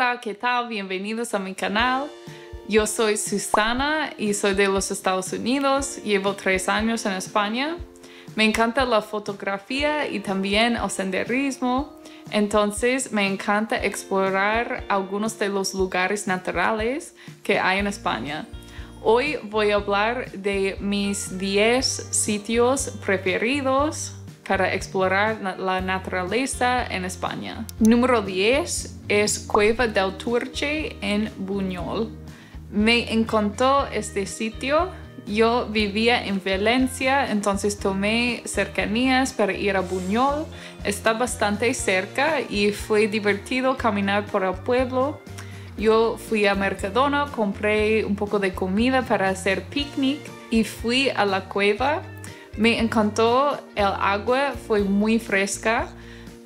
Hola, ¿qué tal? Bienvenidos a mi canal. Yo soy Susana y soy de los Estados Unidos. Llevo tres años en España. Me encanta la fotografía y también el senderismo. Entonces me encanta explorar algunos de los lugares naturales que hay en España. Hoy voy a hablar de mis 10 sitios preferidos para explorar la naturaleza en España. Número 10 es Cueva del Turche en Buñol. Me encantó este sitio. Yo vivía en Valencia, entonces tomé cercanías para ir a Buñol. Está bastante cerca y fue divertido caminar por el pueblo. Yo fui a Mercadona, compré un poco de comida para hacer picnic y fui a la cueva me encantó el agua, fue muy fresca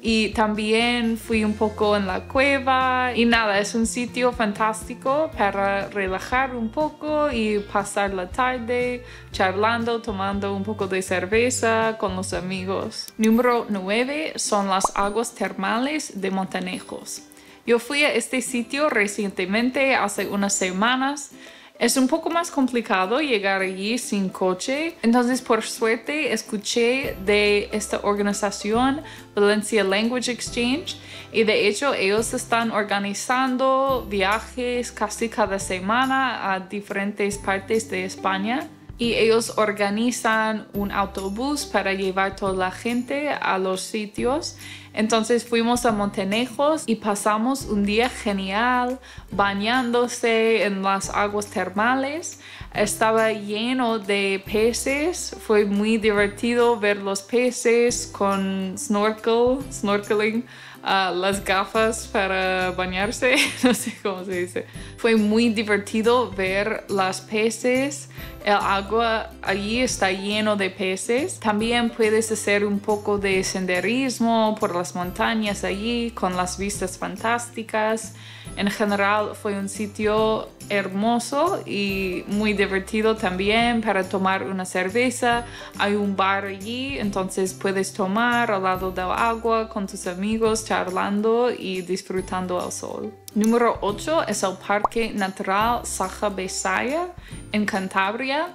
y también fui un poco en la cueva y nada, es un sitio fantástico para relajar un poco y pasar la tarde charlando, tomando un poco de cerveza con los amigos. Número 9 son las aguas termales de Montanejos. Yo fui a este sitio recientemente, hace unas semanas. Es un poco más complicado llegar allí sin coche, entonces por suerte escuché de esta organización Valencia Language Exchange y de hecho ellos están organizando viajes casi cada semana a diferentes partes de España y ellos organizan un autobús para llevar toda la gente a los sitios. Entonces fuimos a Montenejos y pasamos un día genial bañándose en las aguas termales. Estaba lleno de peces, fue muy divertido ver los peces con snorkel, snorkeling las gafas para bañarse, no sé cómo se dice. Fue muy divertido ver las peces, el agua allí está lleno de peces. También puedes hacer un poco de senderismo por las montañas allí con las vistas fantásticas. En general fue un sitio hermoso y muy divertido también para tomar una cerveza. Hay un bar allí, entonces puedes tomar al lado del agua con tus amigos, charlando y disfrutando el sol. Número 8 es el Parque Natural Saja Besaya en Cantabria.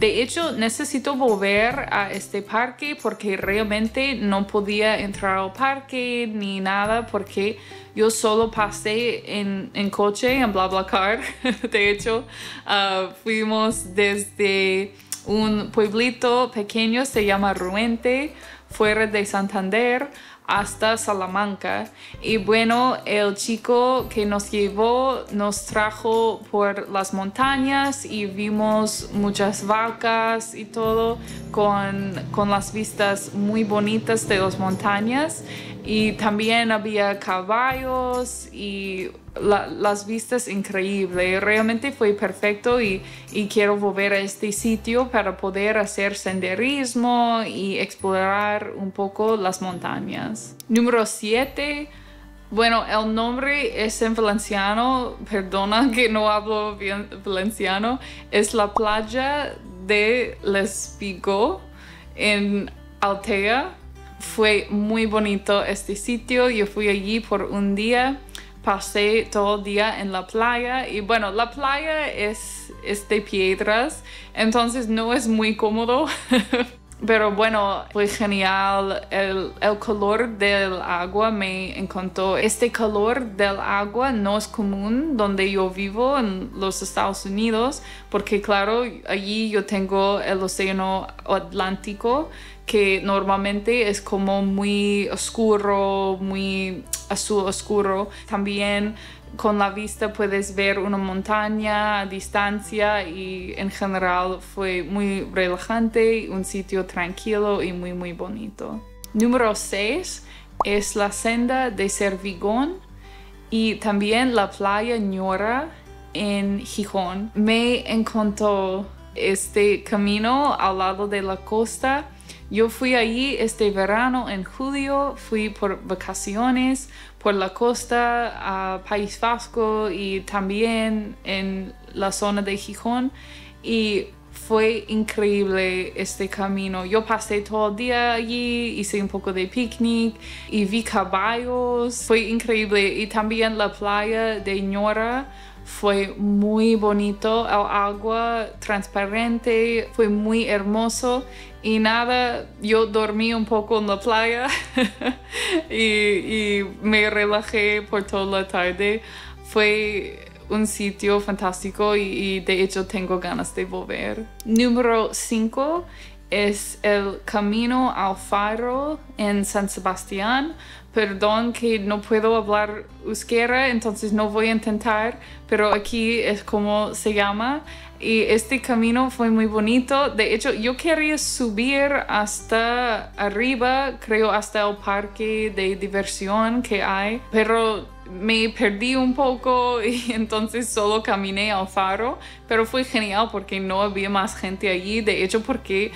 De hecho, necesito volver a este parque porque realmente no podía entrar al parque ni nada porque yo solo pasé en, coche, en BlaBlaCar. De hecho, ah, fuimos desde un pueblito pequeño, se llama Ruente, fuera de Santander, hasta Salamanca. Y bueno, el chico que nos llevó nos trajo por las montañas y vimos muchas vacas y todo con, con las vistas muy bonitas de las montañas. Y también había caballos y las vistas increíbles. Realmente fue perfecto y, y, quiero volver a este sitio para poder hacer senderismo y explorar un poco las montañas. Número 7. Bueno, el nombre es en valenciano, perdona que no hablo bien valenciano, es la playa de Lespigo en Altea. Fue muy bonito este sitio, yo fui allí por un día pasé todo el día en la playa y bueno, la playa es, de piedras, entonces no es muy cómodo. Pero bueno, fue genial. El, el, color del agua me encantó. Este color del agua no es común donde yo vivo en los Estados Unidos, porque claro, allí yo tengo el océano Atlántico, que normalmente es como muy oscuro, muy azul oscuro. También con la vista puedes ver una montaña a distancia y en general fue muy relajante, un sitio tranquilo y muy muy bonito. Número 6 es la senda de Servigón y también la playa Ñora en Gijón. Me encantó este camino al lado de la costa yo fui allí este verano en julio, fui por vacaciones por la costa a País Vasco y también en la zona de Gijón. Y fue increíble este camino. Yo pasé todo el día allí, hice un poco de picnic y vi caballos. Fue increíble. Y también la playa de Ñora fue muy bonito. El agua transparente, fue muy hermoso. Y nada, yo dormí un poco en la playa y, y me relajé por toda la tarde. Fue un sitio fantástico y, de hecho tengo ganas de volver. Número 5 es el Camino al Faro en San Sebastián. Perdón que no puedo hablar euskera, entonces no voy a intentar, pero aquí es como se llama. Y este camino fue muy bonito. De hecho, yo quería subir hasta arriba, creo hasta el parque de diversión que hay, pero me perdí un poco y entonces solo caminé al faro, pero fue genial porque no había más gente allí, de hecho porque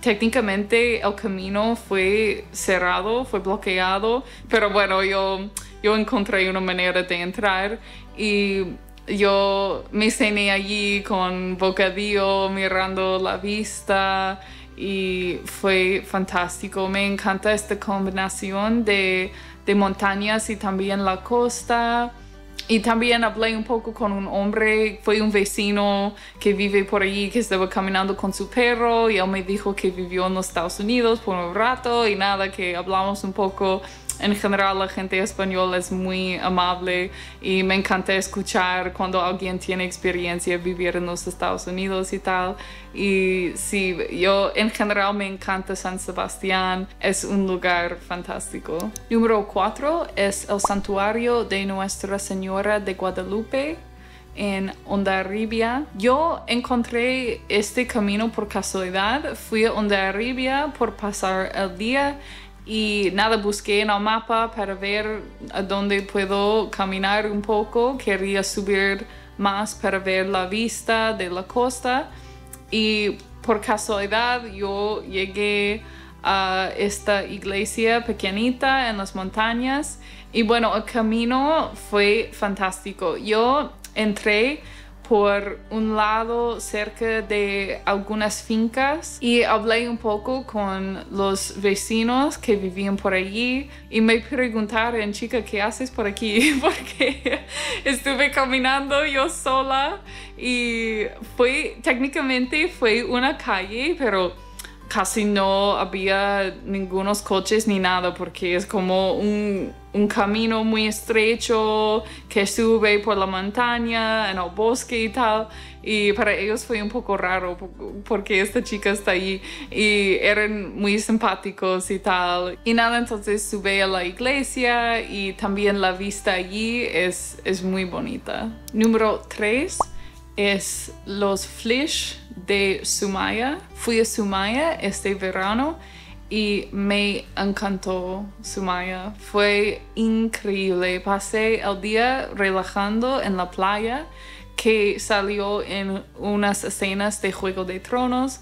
técnicamente el camino fue cerrado, fue bloqueado, pero bueno, yo, yo encontré una manera de entrar y yo me cené allí con bocadillo, mirando la vista y fue fantástico. Me encanta esta combinación de de montañas y también la costa. Y también hablé un poco con un hombre, fue un vecino que vive por allí, que estaba caminando con su perro y él me dijo que vivió en los Estados Unidos por un rato y nada, que hablamos un poco en general la gente española es muy amable y me encanta escuchar cuando alguien tiene experiencia de vivir en los Estados Unidos y tal. Y sí, yo en general me encanta San Sebastián, es un lugar fantástico. Número 4 es el santuario de Nuestra Señora de Guadalupe en Ondarribia. Yo encontré este camino por casualidad, fui a Ondarribia por pasar el día y nada, busqué en el mapa para ver a dónde puedo caminar un poco. Quería subir más para ver la vista de la costa y por casualidad yo llegué a esta iglesia pequeñita en las montañas y bueno, el camino fue fantástico. Yo entré por un lado cerca de algunas fincas y hablé un poco con los vecinos que vivían por allí y me preguntaron, chica, ¿qué haces por aquí? Porque estuve caminando yo sola y fue, técnicamente fue una calle, pero casi no había ningunos coches ni nada porque es como un, un, camino muy estrecho que sube por la montaña en el bosque y tal. Y para ellos fue un poco raro porque esta chica está ahí y eran muy simpáticos y tal. Y nada entonces sube a la iglesia y también la vista allí es, es muy bonita. Número 3 es los Flish de Sumaya. Fui a Sumaya este verano y me encantó Sumaya. Fue increíble. Pasé el día relajando en la playa que salió en unas escenas de Juego de Tronos.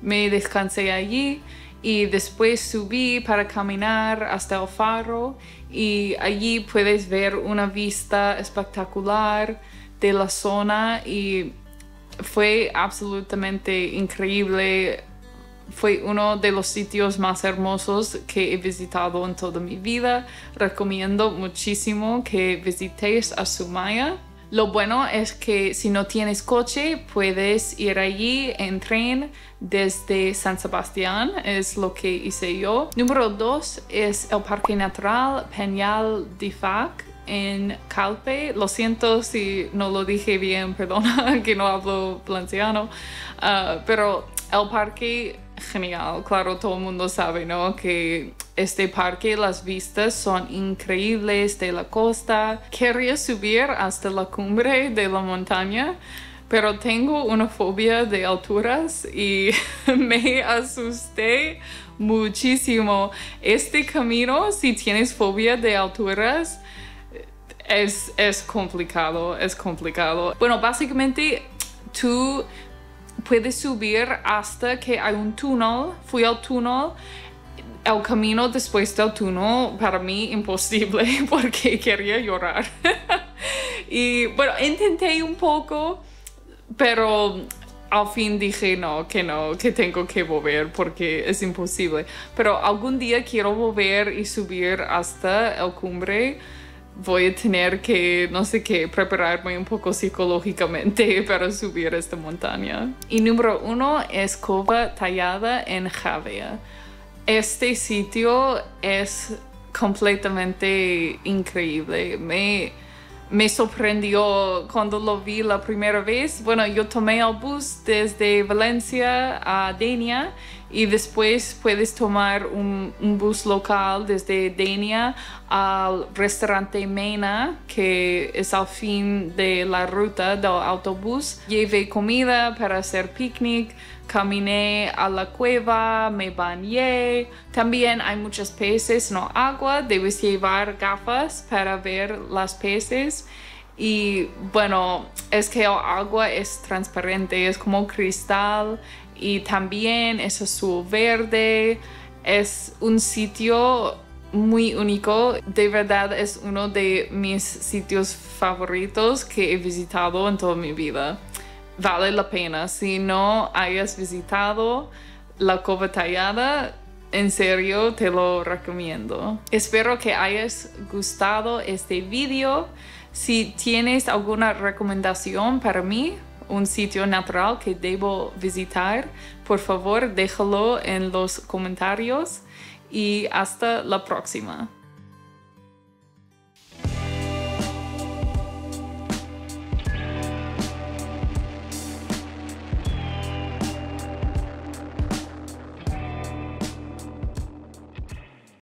Me descansé allí y después subí para caminar hasta el faro y allí puedes ver una vista espectacular de la zona y fue absolutamente increíble. Fue uno de los sitios más hermosos que he visitado en toda mi vida. Recomiendo muchísimo que visitéis a Sumaya. Lo bueno es que si no tienes coche, puedes ir allí en tren desde San Sebastián, es lo que hice yo. Número 2 es el Parque Natural Peñal de Fac en Calpe. Lo siento si no lo dije bien, perdona que no hablo valenciano, ah, pero el parque genial, claro, todo el mundo sabe, ¿no? Que este parque, las vistas son increíbles de la costa. Quería subir hasta la cumbre de la montaña, pero tengo una fobia de alturas y me asusté muchísimo. Este camino, si tienes fobia de alturas, es, es complicado, es complicado. Bueno, básicamente tú puedes subir hasta que hay un túnel. Fui al túnel. El camino después del túnel para mí imposible porque quería llorar. y bueno, intenté un poco, pero al fin dije no, que no, que tengo que volver porque es imposible. Pero algún día quiero volver y subir hasta el cumbre. Voy a tener que, no sé qué, prepararme un poco psicológicamente para subir esta montaña. Y número uno es Cova Tallada en Javea. Este sitio es completamente increíble. Me, me sorprendió cuando lo vi la primera vez. Bueno, yo tomé el bus desde Valencia a Denia y después puedes tomar un, bus local desde Denia al restaurante Mena, que es al fin de la ruta del autobús. Llevé comida para hacer picnic, caminé a la cueva, me bañé. También hay muchos peces, no agua, debes llevar gafas para ver las peces. Y bueno, es que el agua es transparente, es como cristal y también es azul verde. Es un sitio muy único. De verdad es uno de mis sitios favoritos que he visitado en toda mi vida. Vale la pena. Si no hayas visitado la Cova Tallada, en serio te lo recomiendo. Espero que hayas gustado este video. Si tienes alguna recomendación para mí, un sitio natural que debo visitar, por favor déjalo en los comentarios y hasta la próxima.